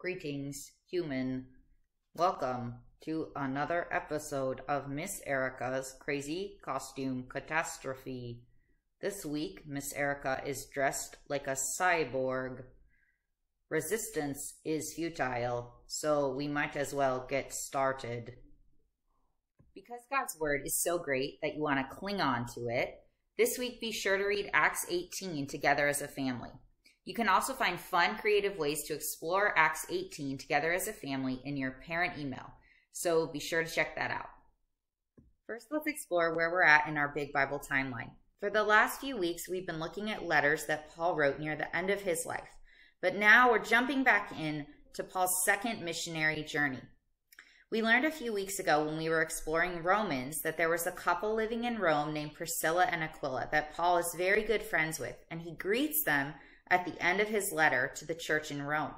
Greetings, human. Welcome to another episode of Miss Erica's Crazy Costume Catastrophe. This week, Miss Erica is dressed like a cyborg. Resistance is futile, so we might as well get started. Because God's Word is so great that you want to cling on to it, this week be sure to read Acts 18 together as a family. You can also find fun, creative ways to explore Acts 18 together as a family in your parent email, so be sure to check that out. First, let's explore where we're at in our Big Bible timeline. For the last few weeks, we've been looking at letters that Paul wrote near the end of his life, but now we're jumping back in to Paul's second missionary journey. We learned a few weeks ago when we were exploring Romans that there was a couple living in Rome named Priscilla and Aquila that Paul is very good friends with, and he greets them at the end of his letter to the church in Rome.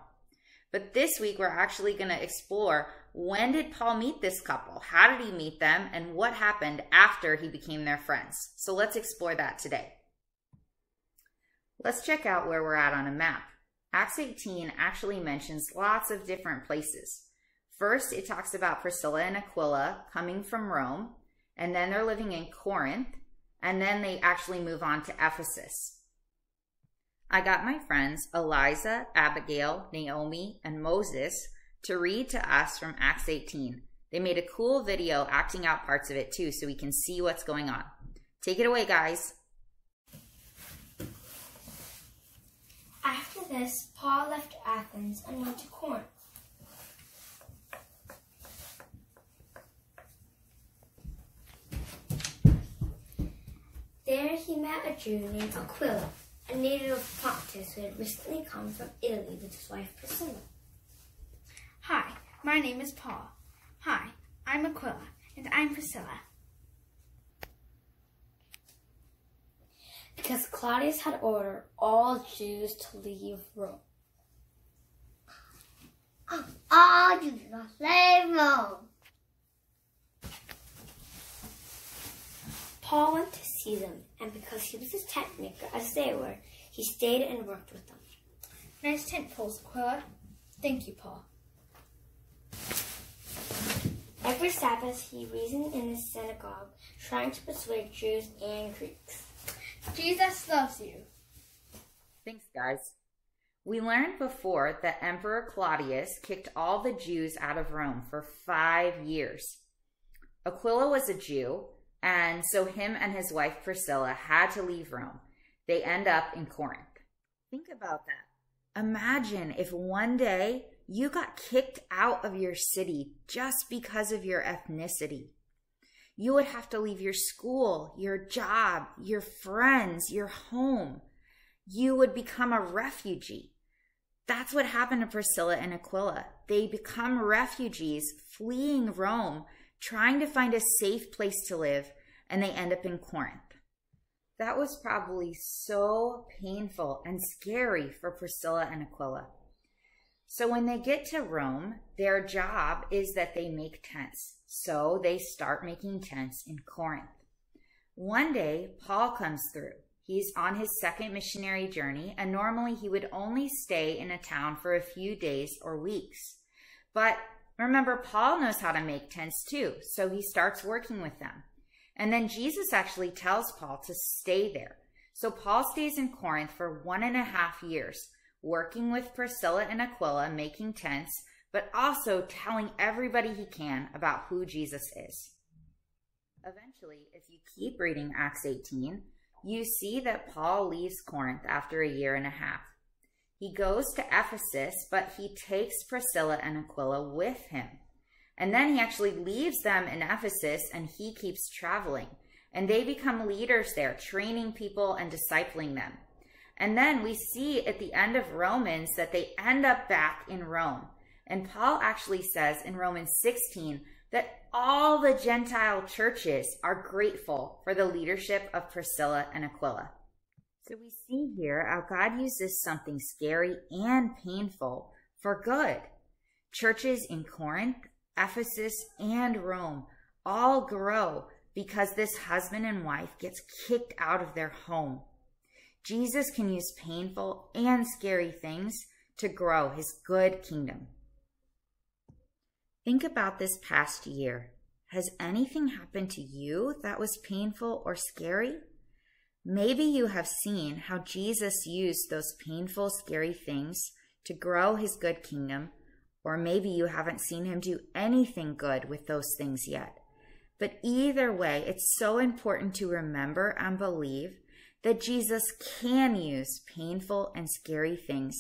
But this week, we're actually going to explore when did Paul meet this couple? How did he meet them? And what happened after he became their friends? So let's explore that today. Let's check out where we're at on a map. Acts 18 actually mentions lots of different places. First, it talks about Priscilla and Aquila coming from Rome, and then they're living in Corinth, and then they actually move on to Ephesus. I got my friends Eliza, Abigail, Naomi, and Moses to read to us from Acts 18. They made a cool video acting out parts of it too, so we can see what's going on. Take it away, guys. After this, Paul left Athens and went to Corinth. There he met a Jew named Aquila a native of Pontus who had recently come from Italy with his wife Priscilla. Hi, my name is Paul. Hi, I'm Aquila, and I'm Priscilla. Because Claudius had ordered all Jews to leave Rome. All Jews must leave Rome. Paul went to see them, and because he was a tent maker, as they were, he stayed and worked with them. Nice tent poles, Aquila. Thank you, Paul. Every Sabbath, he reasoned in the synagogue, trying to persuade Jews and Greeks. Jesus loves you. Thanks, guys. We learned before that Emperor Claudius kicked all the Jews out of Rome for five years. Aquila was a Jew, and so him and his wife Priscilla had to leave Rome. They end up in Corinth. Think about that. Imagine if one day you got kicked out of your city just because of your ethnicity. You would have to leave your school, your job, your friends, your home. You would become a refugee. That's what happened to Priscilla and Aquila. They become refugees fleeing Rome trying to find a safe place to live, and they end up in Corinth. That was probably so painful and scary for Priscilla and Aquila. So when they get to Rome, their job is that they make tents. So they start making tents in Corinth. One day, Paul comes through. He's on his second missionary journey, and normally he would only stay in a town for a few days or weeks. But Remember, Paul knows how to make tents too, so he starts working with them. And then Jesus actually tells Paul to stay there. So Paul stays in Corinth for one and a half years, working with Priscilla and Aquila, making tents, but also telling everybody he can about who Jesus is. Eventually, if you keep reading Acts 18, you see that Paul leaves Corinth after a year and a half. He goes to Ephesus, but he takes Priscilla and Aquila with him. And then he actually leaves them in Ephesus and he keeps traveling. And they become leaders there, training people and discipling them. And then we see at the end of Romans that they end up back in Rome. And Paul actually says in Romans 16 that all the Gentile churches are grateful for the leadership of Priscilla and Aquila. So we see here how God uses something scary and painful for good. Churches in Corinth, Ephesus, and Rome all grow because this husband and wife gets kicked out of their home. Jesus can use painful and scary things to grow his good kingdom. Think about this past year. Has anything happened to you that was painful or scary? Maybe you have seen how Jesus used those painful, scary things to grow his good kingdom, or maybe you haven't seen him do anything good with those things yet. But either way, it's so important to remember and believe that Jesus can use painful and scary things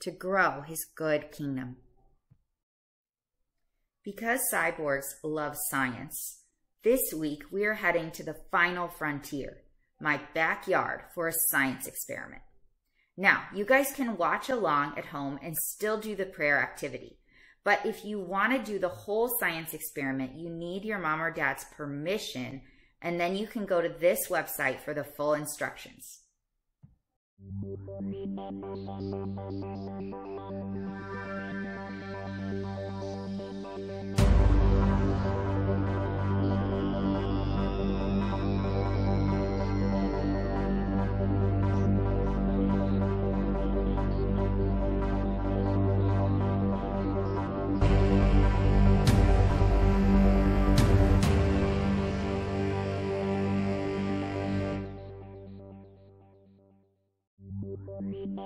to grow his good kingdom. Because cyborgs love science, this week we are heading to the final frontier, my backyard, for a science experiment. Now, you guys can watch along at home and still do the prayer activity. But if you want to do the whole science experiment, you need your mom or dad's permission, and then you can go to this website for the full instructions.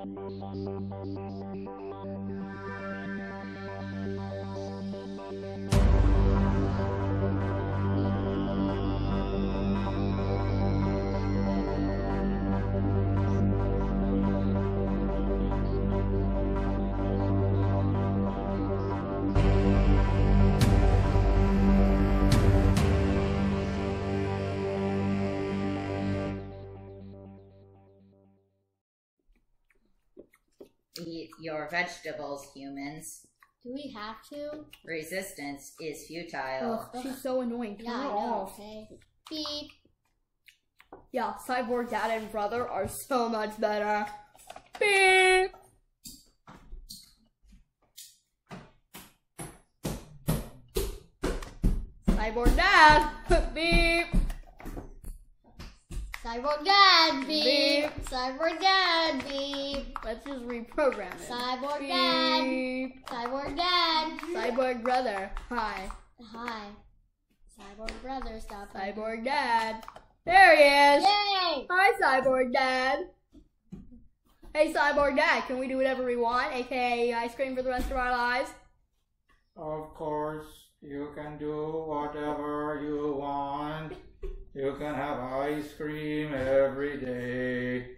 Thank you. Eat your vegetables, humans. Do we have to? Resistance is futile. Ugh, she's so annoying. Turn Yeah, I her know. off. Okay. Beep. Yeah, Cyborg Dad and Brother are so much better. Beep. Cyborg Dad. Beep. Cyborg Dad. Beep. Beep. Cyborg Dad. Beep. Let's just reprogram it. Cyborg Dad. Beep. Cyborg Dad. Cyborg Brother. Hi. Hi. Cyborg brother, stop. it. Cyborg Dad. There he is. Yay! Hi, Cyborg Dad. Hey, Cyborg Dad, can we do whatever we want, aka ice cream for the rest of our lives? Of course, you can do whatever you want. You can have ice cream every day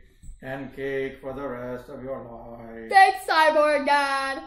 and cake for the rest of your life. Thanks, Cyborg Dad.